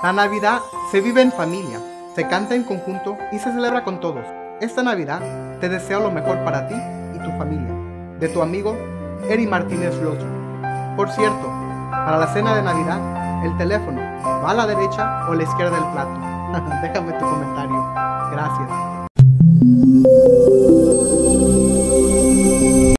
La Navidad se vive en familia, se canta en conjunto y se celebra con todos. Esta Navidad te deseo lo mejor para ti y tu familia. De tu amigo, Eri Martínez Lozo. Por cierto, para la cena de Navidad, el teléfono va a la derecha o a la izquierda del plato. Déjame tu comentario. Gracias.